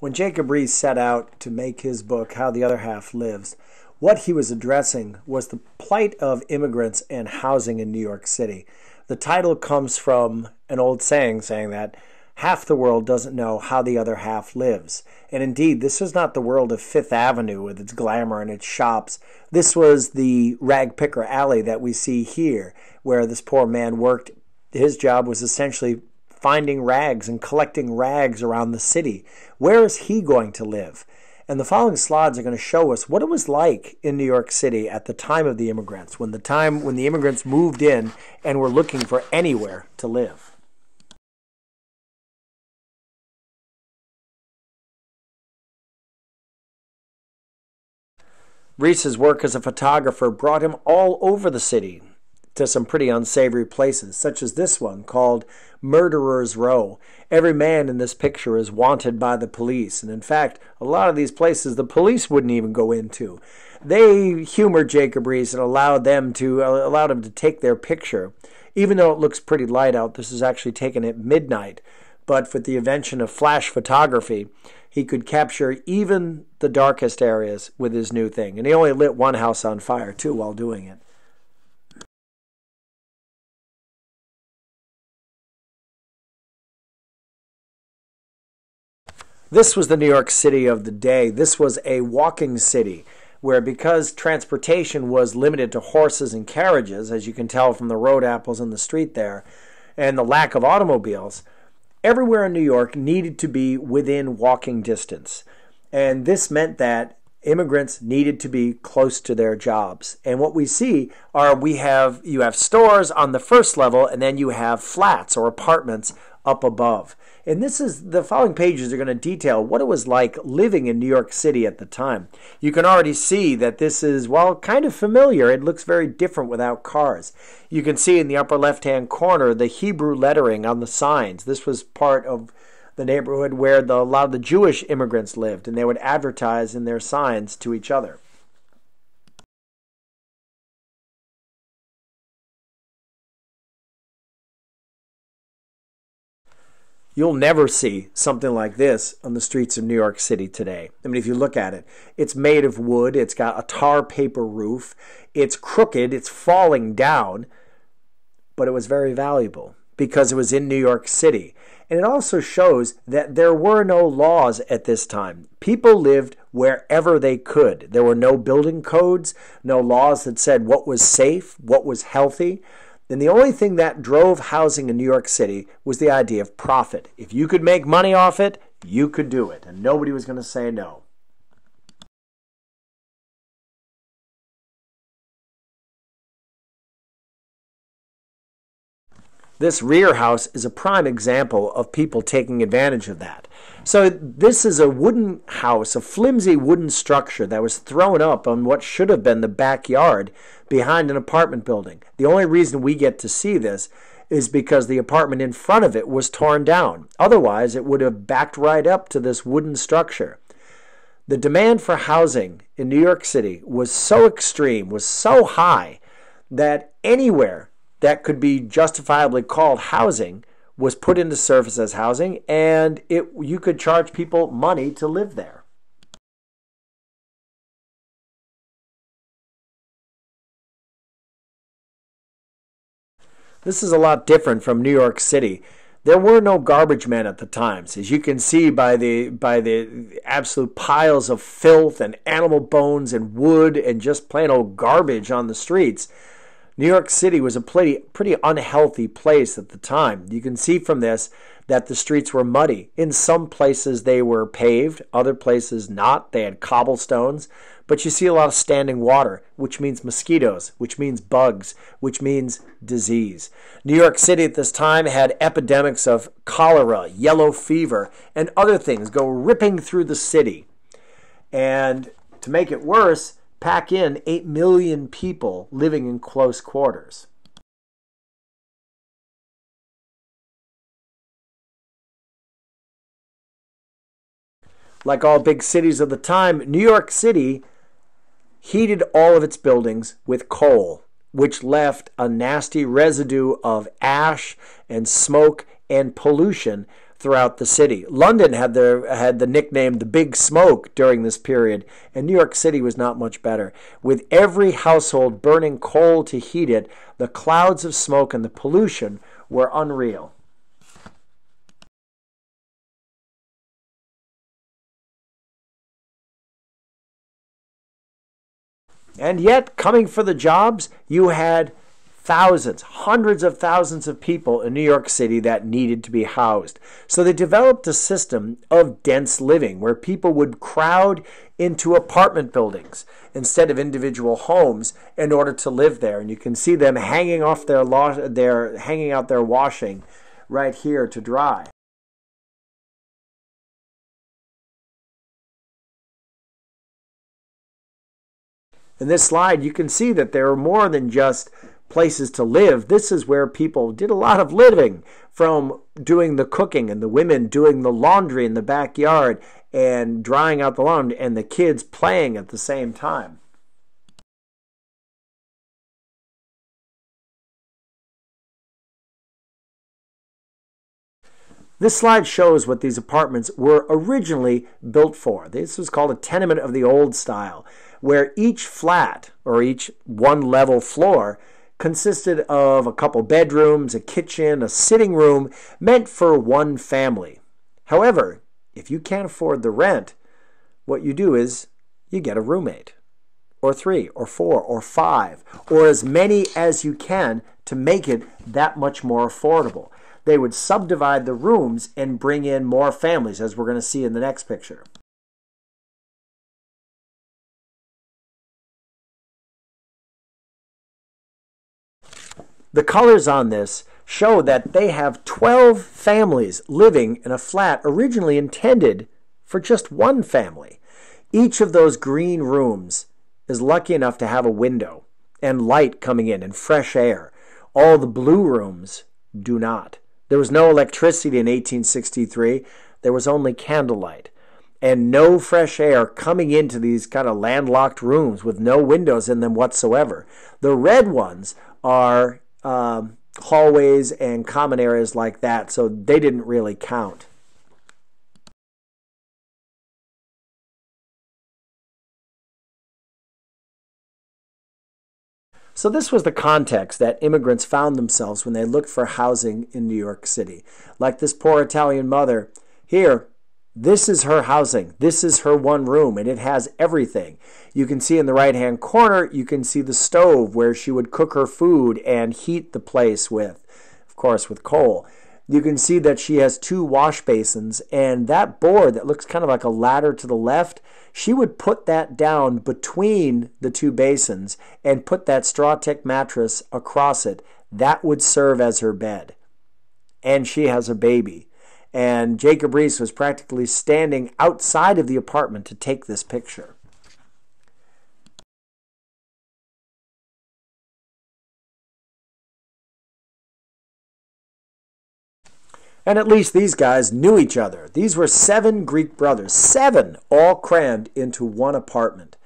When Jacob Riis set out to make his book, How the Other Half Lives, what he was addressing was the plight of immigrants and housing in New York City. The title comes from an old saying saying that half the world doesn't know how the other half lives. And indeed, this was not the world of Fifth Avenue with its glamour and its shops. This was the rag picker alley that we see here, where this poor man worked. His job was essentially finding rags and collecting rags around the city. Where is he going to live? And the following slides are going to show us what it was like in New York City at the time of the immigrants, when the time when the immigrants moved in and were looking for anywhere to live. Riis's work as a photographer brought him all over the city, to some pretty unsavory places, such as this one called Murderer's Row. Every man in this picture is wanted by the police, and in fact, a lot of these places the police wouldn't even go into. They humored Jacob Riis and allowed them to uh, allowed him to take their picture. Even though it looks pretty light out, this is actually taken at midnight. But with the invention of flash photography, he could capture even the darkest areas with his new thing. And he only lit one house on fire, too, while doing it. This was the New York City of the day. This was a walking city where, because transportation was limited to horses and carriages, as you can tell from the road apples in the street there, and the lack of automobiles, everywhere in New York needed to be within walking distance. And this meant that immigrants needed to be close to their jobs. And what we see are we have you have stores on the first level and then you have flats or apartments up above. And this is the following pages are going to detail what it was like living in New York City at the time. You can already see that this is, while kind of familiar, it looks very different without cars. You can see in the upper left hand corner the Hebrew lettering on the signs. This was part of the neighborhood where the, a lot of the Jewish immigrants lived, and they would advertise in their signs to each other. You'll never see something like this on the streets of New York City today. I mean, if you look at it, it's made of wood, it's got a tar paper roof, it's crooked, it's falling down, but it was very valuable because it was in New York City. And it also shows that there were no laws at this time. People lived wherever they could. There were no building codes, no laws that said what was safe, what was healthy. And the only thing that drove housing in New York City was the idea of profit. If you could make money off it, you could do it, and nobody was going to say no. This rear house is a prime example of people taking advantage of that. So this is a wooden house, a flimsy wooden structure that was thrown up on what should have been the backyard behind an apartment building. The only reason we get to see this is because the apartment in front of it was torn down. Otherwise, it would have backed right up to this wooden structure. The demand for housing in New York City was so extreme, was so high, that anywhere that could be justifiably called housing was put into service as housing, and it you could charge people money to live there. This is a lot different from New York City. There were no garbage men at the times, as you can see by the by the absolute piles of filth and animal bones and wood and just plain old garbage on the streets. New York City was a pretty, pretty unhealthy place at the time. You can see from this that the streets were muddy. In some places they were paved, other places not. They had cobblestones. But you see a lot of standing water, which means mosquitoes, which means bugs, which means disease. New York City at this time had epidemics of cholera, yellow fever, and other things go ripping through the city. And to make it worse, pack in 8 million people living in close quarters. Like all big cities of the time, New York City heated all of its buildings with coal, which left a nasty residue of ash and smoke and pollution throughout the city. London had the had the nickname the Big Smoke during this period, and New York City was not much better. With every household burning coal to heat it, the clouds of smoke and the pollution were unreal. And yet, coming for the jobs, you had thousands, hundreds of thousands of people in New York City that needed to be housed. So they developed a system of dense living where people would crowd into apartment buildings instead of individual homes in order to live there. And you can see them hanging off their, their hanging out their washing right here to dry. In this slide, you can see that there are more than just places to live. This is where people did a lot of living from doing the cooking and the women doing the laundry in the backyard and drying out the lawn and the kids playing at the same time. This slide shows what these apartments were originally built for. This was called a tenement of the old style, where each flat or each one level floor consisted of a couple bedrooms, a kitchen, a sitting room, meant for one family. However, if you can't afford the rent, what you do is you get a roommate, or three, or four, or five, or as many as you can to make it that much more affordable. They would subdivide the rooms and bring in more families, as we're going to see in the next picture. The colors on this show that they have 12 families living in a flat originally intended for just one family. Each of those green rooms is lucky enough to have a window and light coming in and fresh air. All the blue rooms do not. There was no electricity in 1863. There was only candlelight and no fresh air coming into these kind of landlocked rooms with no windows in them whatsoever. The red ones are um, hallways and common areas like that, so they didn't really count. So, this was the context that immigrants found themselves when they looked for housing in New York City. Like this poor Italian mother, here, this is her housing. This is her one room, and it has everything. You can see in the right hand corner, you can see the stove where she would cook her food and heat the place with, of course, with coal. You can see that she has two wash basins, and that board that looks kind of like a ladder to the left, she would put that down between the two basins and put that Straw-Tick mattress across it. That would serve as her bed. And she has a baby and Jacob Riis was practically standing outside of the apartment to take this picture. And at least these guys knew each other. These were seven Greek brothers, seven all crammed into one apartment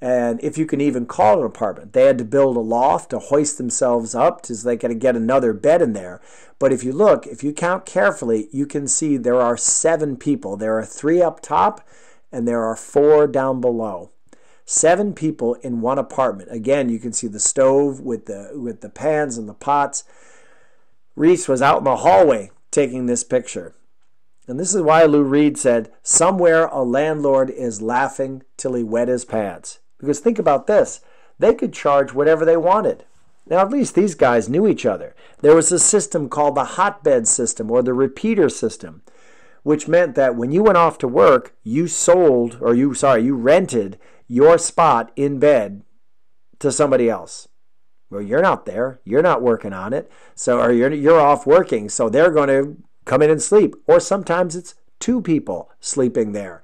and if you can even call it an apartment. They had to build a loft to hoist themselves up so they could get another bed in there. But if you look, if you count carefully, you can see there are seven people. There are three up top and there are four down below. Seven people in one apartment. Again, you can see the stove with the with the pans and the pots. Riis was out in the hallway taking this picture. And this is why Lou Reed said, Somewhere a landlord is laughing till he wet his pants. Because think about this they could charge whatever they wanted. Now, at least these guys knew each other. There was a system called the hotbed system or the repeater system, which meant that when you went off to work, you sold, or you, sorry, you rented your spot in bed to somebody else. Well, you're not there. You're not working on it. So, or you're, you're off working. So they're going to come in and sleep. Or sometimes it's two people sleeping there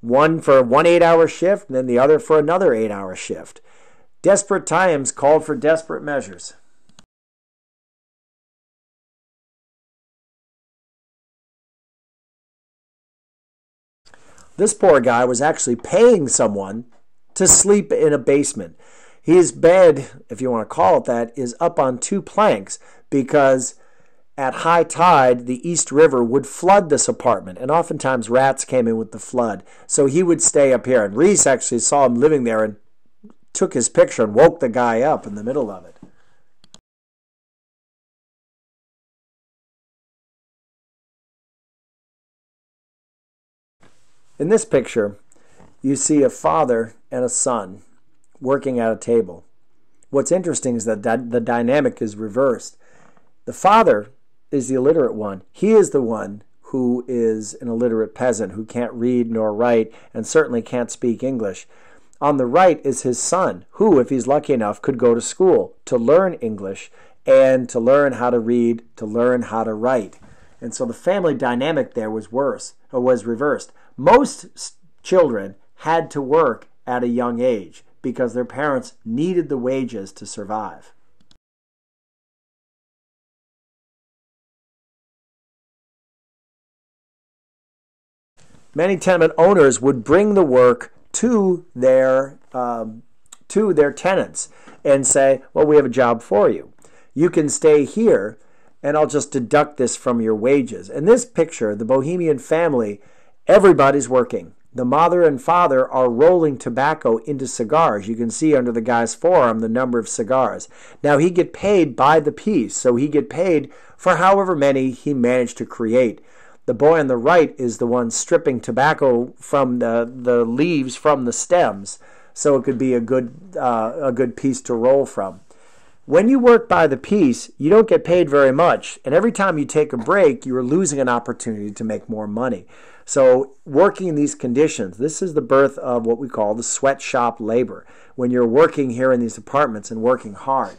one for one eight hour shift and then the other for another eight hour shift. Desperate times called for desperate measures. This poor guy was actually paying someone to sleep in a basement. His bed, if you want to call it that, is up on two planks because at high tide, the East River would flood this apartment, and oftentimes rats came in with the flood. So he would stay up here. And Riis actually saw him living there and took his picture and woke the guy up in the middle of it. In this picture, you see a father and a son working at a table. What's interesting is that the dynamic is reversed. The father is the illiterate one. He is the one who is an illiterate peasant who can't read nor write and certainly can't speak English. On the right is his son, who, if he's lucky enough, could go to school to learn English and to learn how to read, to learn how to write. And so the family dynamic there was worse, or was reversed. Most children had to work at a young age because their parents needed the wages to survive. Many tenement owners would bring the work to their um, to their tenants and say, "Well, we have a job for you. You can stay here, and I'll just deduct this from your wages." In this picture, the Bohemian family, everybody's working. The mother and father are rolling tobacco into cigars. You can see under the guy's forearm the number of cigars. Now he get paid by the piece, so he get paid for however many he managed to create. The boy on the right is the one stripping tobacco from the, the leaves from the stems, so it could be a good, uh, a good piece to roll from. When you work by the piece, you don't get paid very much, and every time you take a break, you are losing an opportunity to make more money. So, working in these conditions, this is the birth of what we call the sweatshop labor, when you're working here in these apartments and working hard.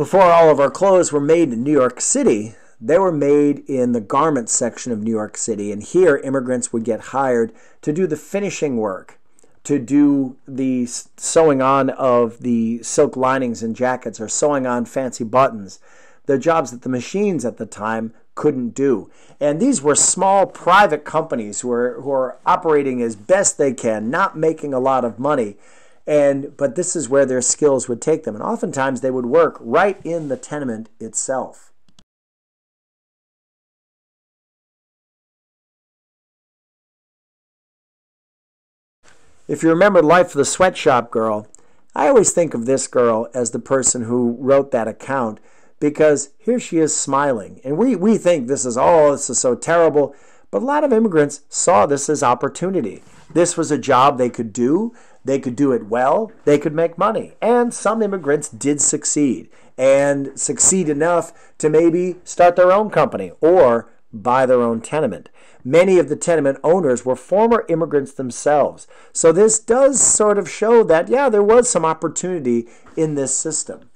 Before all of our clothes were made in New York City, they were made in the garment section of New York City. And here, immigrants would get hired to do the finishing work, to do the sewing on of the silk linings and jackets or sewing on fancy buttons. The jobs that the machines at the time couldn't do. And these were small private companies who are, who were operating as best they can, not making a lot of money and but this is where their skills would take them. And oftentimes they would work right in the tenement itself. If you remember life of the sweatshop girl i always think of this girl as the person who wrote that account because here she is smiling. And we, we think this is oh this is so terrible but a lot of immigrants saw this as opportunity this was a job they could do they could do it well, they could make money. And some immigrants did succeed and succeed enough to maybe start their own company or buy their own tenement. Many of the tenement owners were former immigrants themselves. So this does sort of show that, yeah, there was some opportunity in this system.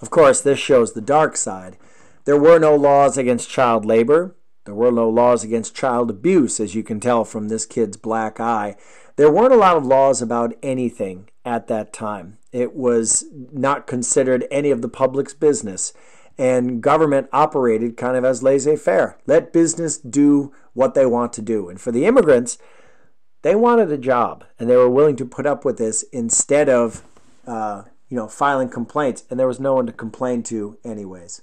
Of course, this shows the dark side. There were no laws against child labor. There were no laws against child abuse, as you can tell from this kid's black eye. There weren't a lot of laws about anything at that time. It was not considered any of the public's business, and government operated kind of as laissez faire. Let business do what they want to do. And for the immigrants, they wanted a job, and they were willing to put up with this instead of, uh, you know, filing complaints, and there was no one to complain to, anyways.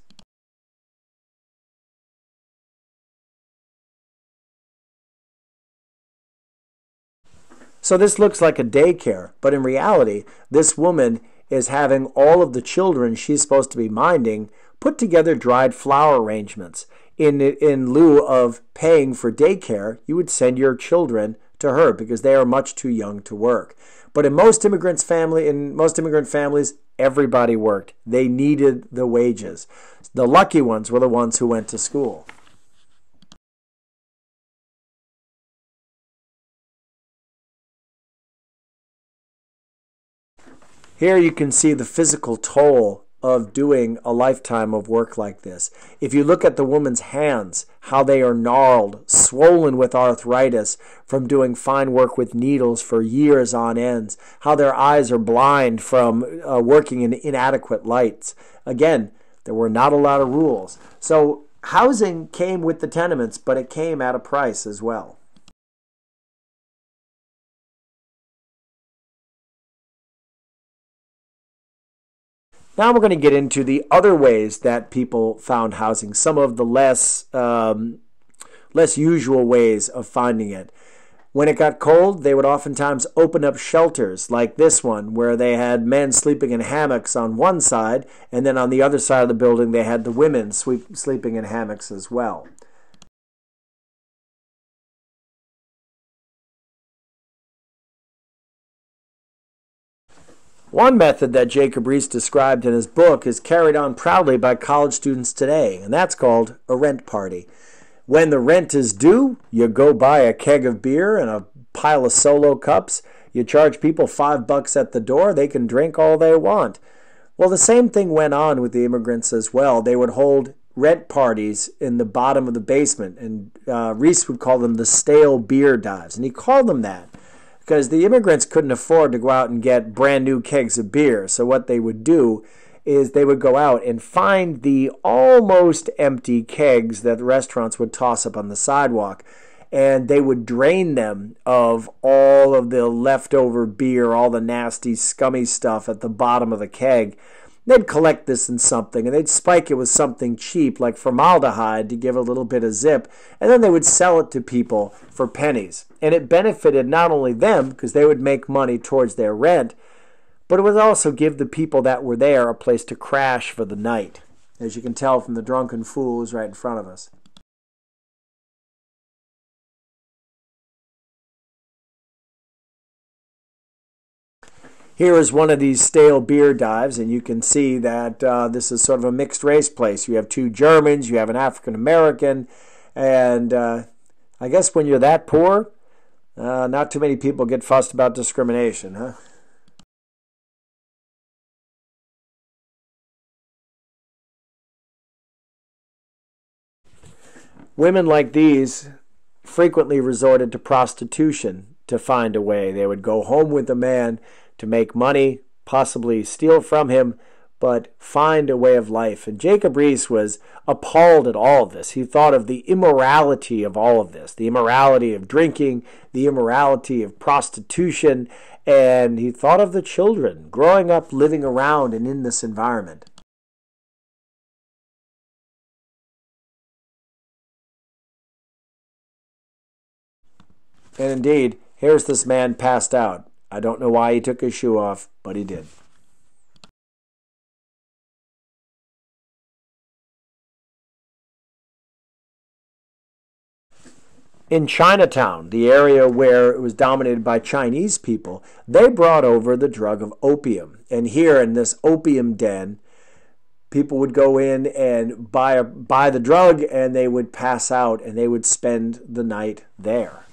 So this looks like a daycare, but in reality, this woman is having all of the children she's supposed to be minding put together dried flower arrangements. In, in lieu of paying for daycare, you would send your children to her because they are much too young to work. But in most immigrants family in most immigrant families, everybody worked. They needed the wages. The lucky ones were the ones who went to school. Here you can see the physical toll of doing a lifetime of work like this. If you look at the woman's hands, how they are gnarled, swollen with arthritis from doing fine work with needles for years on ends, how their eyes are blind from uh, working in inadequate lights. Again, there were not a lot of rules. So housing came with the tenements, but it came at a price as well. Now we're going to get into the other ways that people found housing, some of the less um, less usual ways of finding it. When it got cold, they would oftentimes open up shelters like this one, where they had men sleeping in hammocks on one side, and then on the other side of the building, they had the women sleep, sleeping in hammocks as well. One method that Jacob Riis described in his book is carried on proudly by college students today, and that's called a rent party. When the rent is due, you go buy a keg of beer and a pile of solo cups. You charge people five bucks at the door, they can drink all they want. Well, the same thing went on with the immigrants as well. They would hold rent parties in the bottom of the basement, and uh, Riis would call them the stale beer dives, and he called them that because the immigrants couldn't afford to go out and get brand new kegs of beer. So what they would do is they would go out and find the almost empty kegs that restaurants would toss up on the sidewalk and they would drain them of all of the leftover beer, all the nasty, scummy stuff at the bottom of the keg. They'd collect this in something and they'd spike it with something cheap like formaldehyde to give a little bit of zip, and then they would sell it to people for pennies. And it benefited not only them because they would make money towards their rent, but it would also give the people that were there a place to crash for the night, as you can tell from the drunken fools right in front of us. Here is one of these stale beer dives, and you can see that uh, this is sort of a mixed race place. You have two Germans, you have an African American, and uh, I guess when you're that poor, uh, not too many people get fussed about discrimination, huh? Women like these frequently resorted to prostitution to find a way. They would go home with a man to make money, possibly steal from him, but find a way of life. And Jacob Riis was appalled at all of this. He thought of the immorality of all of this the immorality of drinking, the immorality of prostitution, and he thought of the children growing up living around and in this environment. And indeed, here's this man passed out. I don't know why he took his shoe off, but he did. in Chinatown, the area where it was dominated by Chinese people, they brought over the drug of opium. And here in this opium den, people would go in and buy a, buy the drug and they would pass out and they would spend the night there.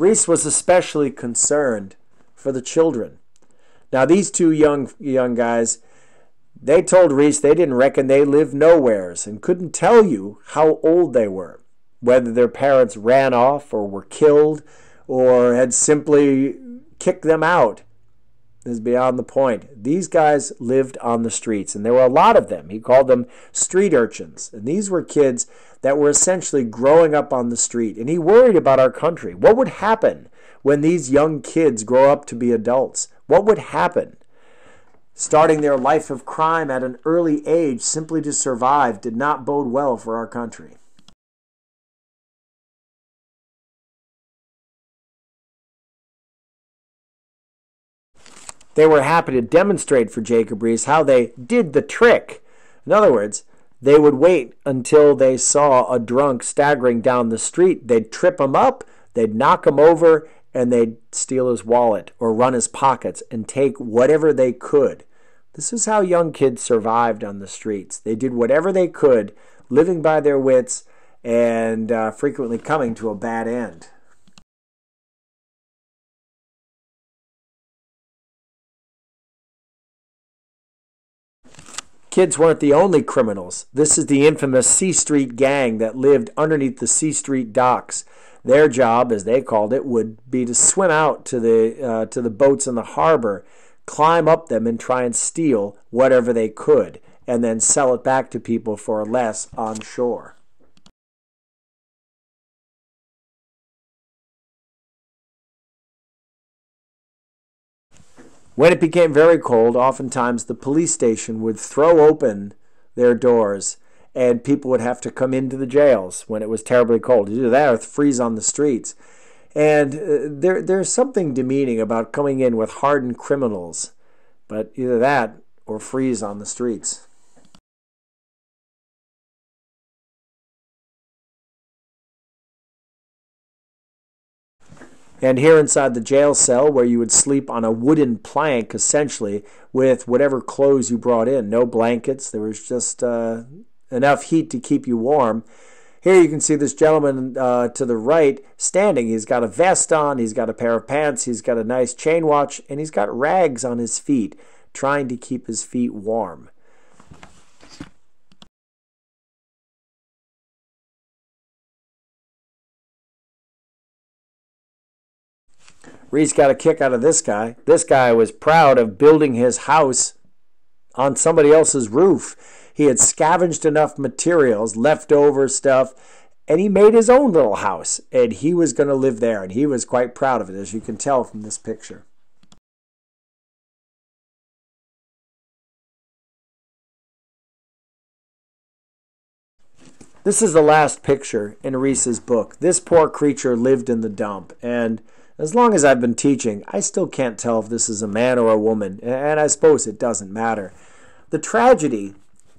Riis was especially concerned for the children. Now these two young young guys, they told Riis they didn't reckon they lived nowheres and couldn't tell you how old they were, whether their parents ran off or were killed or had simply kicked them out is beyond the point. These guys lived on the streets, and there were a lot of them. He called them street urchins. And these were kids that were essentially growing up on the street. And he worried about our country. What would happen when these young kids grow up to be adults? What would happen? Starting their life of crime at an early age simply to survive did not bode well for our country. They were happy to demonstrate for Jacob Riis how they did the trick. In other words, they would wait until they saw a drunk staggering down the street. They'd trip him up, they'd knock him over, and they'd steal his wallet or run his pockets and take whatever they could. This is how young kids survived on the streets. They did whatever they could, living by their wits and uh, frequently coming to a bad end. Kids weren't the only criminals. This is the infamous C Street gang that lived underneath the C Street docks. Their job, as they called it, would be to swim out to the uh, to the boats in the harbor, climb up them, and try and steal whatever they could, and then sell it back to people for less on shore. When it became very cold, oftentimes the police station would throw open their doors and people would have to come into the jails when it was terribly cold. Either that or freeze on the streets. And uh, there, there's something demeaning about coming in with hardened criminals, but either that or freeze on the streets. And here inside the jail cell, where you would sleep on a wooden plank, essentially, with whatever clothes you brought in. No blankets. There was just uh, enough heat to keep you warm. Here you can see this gentleman uh, to the right standing. He's got a vest on, he's got a pair of pants, he's got a nice chain watch, and he's got rags on his feet, trying to keep his feet warm. Riis got a kick out of this guy. This guy was proud of building his house on somebody else's roof. He had scavenged enough materials, leftover stuff, and he made his own little house. And he was going to live there, and he was quite proud of it, as you can tell from this picture. This is the last picture in Riis's book. This poor creature lived in the dump, and as long as I've been teaching, I still can't tell if this is a man or a woman, and I suppose it doesn't matter. The tragedy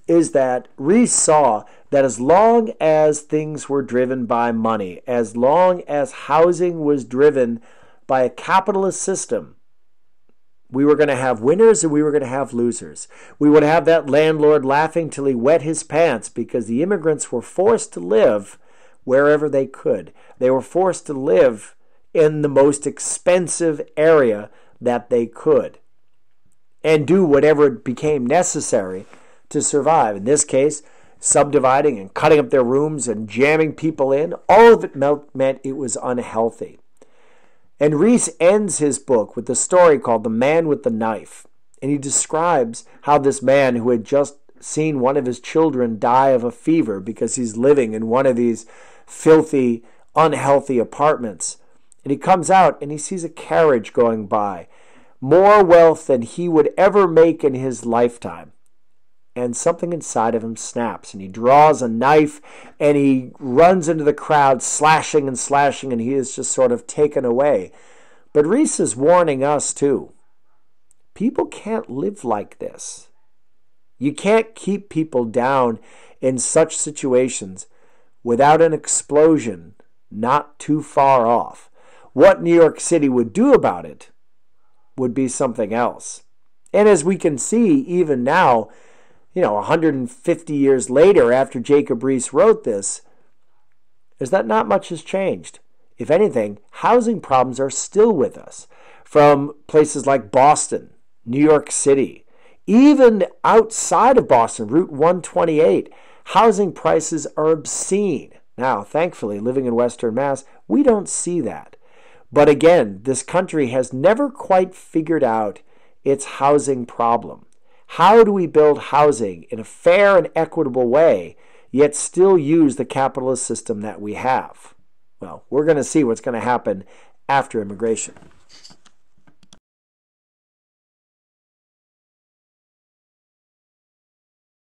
is that Riis saw that as long as things were driven by money, as long as housing was driven by a capitalist system, we were going to have winners and we were going to have losers. We would have that landlord laughing till he wet his pants because the immigrants were forced to live wherever they could. They were forced to live in the most expensive area that they could and do whatever became necessary to survive. In this case, subdividing and cutting up their rooms and jamming people in, all of it meant it was unhealthy. And Riis ends his book with a story called The Man with the Knife. And he describes how this man who had just seen one of his children die of a fever because he's living in one of these filthy, unhealthy apartments and he comes out and he sees a carriage going by, more wealth than he would ever make in his lifetime. And something inside of him snaps, and he draws a knife and he runs into the crowd, slashing and slashing, and he is just sort of taken away. But Riis is warning us too. People can't live like this. You can't keep people down in such situations without an explosion not too far off. What New York City would do about it would be something else. And as we can see, even now, you know, 150 years later after Jacob Riis wrote this, is that not much has changed. If anything, housing problems are still with us from places like Boston, New York City, even outside of Boston, Route 128. Housing prices are obscene. Now, thankfully, living in Western Mass, we don't see that. But again, this country has never quite figured out its housing problem. How do we build housing in a fair and equitable way, yet still use the capitalist system that we have? Well, we're going to see what's going to happen after immigration.